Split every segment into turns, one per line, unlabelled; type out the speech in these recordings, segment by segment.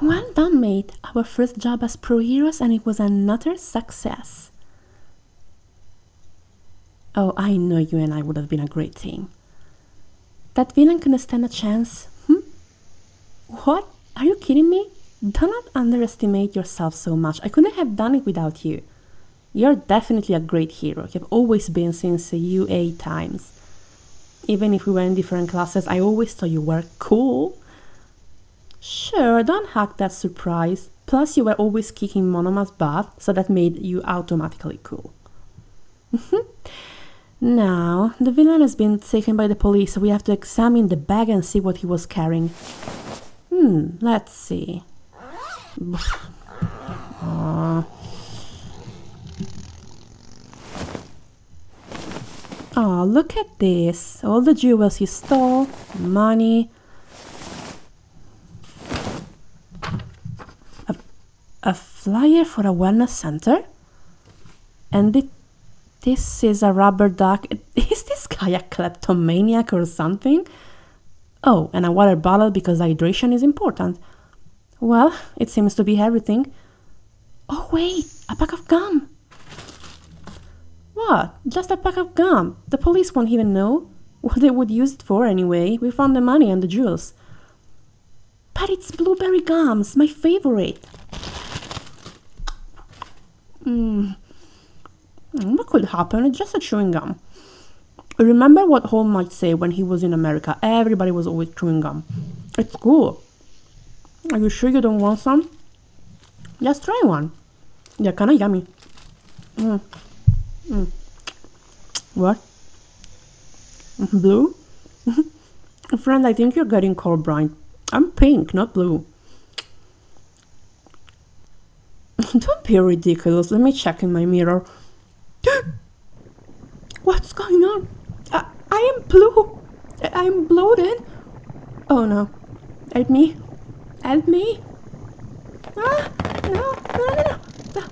Well done, mate. Our first job as pro heroes, and it was another success. Oh, I know you and I would have been a great team. That villain couldn't stand a chance. Hmm? What? Are you kidding me? Do not underestimate yourself so much. I couldn't have done it without you. You're definitely a great hero. You've always been since UA times. Even if we were in different classes, I always thought you were cool. Sure, don't hack that surprise. Plus, you were always kicking Monoma's butt, so that made you automatically cool. now, the villain has been taken by the police, so we have to examine the bag and see what he was carrying. Hmm, let's see. Uh, oh, look at this. All the jewels he stole, money, a flyer for a wellness center? And it, this is a rubber duck. Is this guy a kleptomaniac or something? Oh, and a water bottle because hydration is important. Well, it seems to be everything. Oh, wait, a pack of gum. What? Just a pack of gum. The police won't even know what they would use it for anyway. We found the money and the jewels. But it's blueberry gums, my favorite. Mm. What could happen? It's just a chewing gum. Remember what All Might say when he was in America? Everybody was always chewing gum. It's cool. Are you sure you don't want some? Just try one. They're kind of yummy. Mm. Mm. What? Blue? Friend, I think you're getting colorblind. I'm pink, not blue. Don't be ridiculous. Let me check in my mirror. What's going on? I, I am blue. I, am bloated. Oh no. Help me. Help me. Ah, no, no, no, no. no.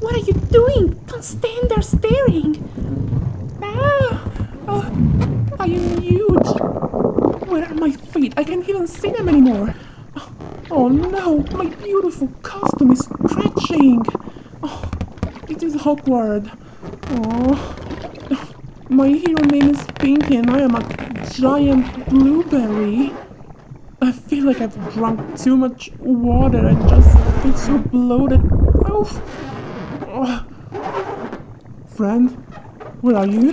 What are you doing? Don't stand there staring. Ah, oh, I am huge. Where are my feet? I can't even see them anymore. Oh no, my beautiful costume is stretching. Oh, it is awkward. Oh, my hero name is Pinky and I am a giant blueberry. I feel like I've drunk too much water and just feel so bloated. Oh. oh. Friend, where are you?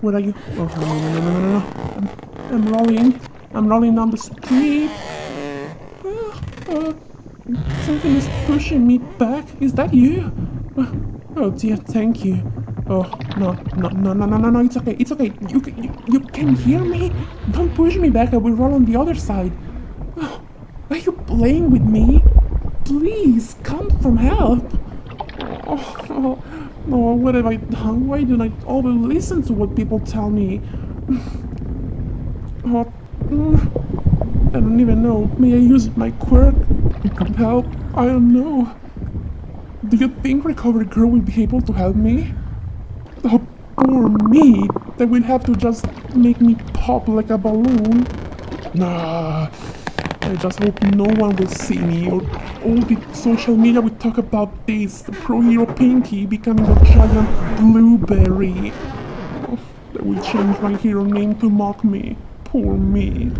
Where are you? Oh, no, no, no, no, no, no. I'm, I'm rolling. I'm rolling down the street. Uh, something is pushing me back. Is that you? Uh, oh dear, thank you. Oh, no, no, no, no, no, no, no, it's okay, it's okay. You, you, you can hear me? Don't push me back, I will roll on the other side. Oh, are you playing with me? Please, come from help. Oh, oh, oh, what have I done? Why do I always listen to what people tell me? Oh, mm. I don't even know. May I use my quirk? Help? I don't know. Do you think Recovery Girl will be able to help me? Oh, poor me. They will have to just make me pop like a balloon. Nah. I just hope no one will see me or all the social media will talk about this. The pro hero Pinky becoming a giant blueberry. Oh, they will change my hero name to mock me. Poor me.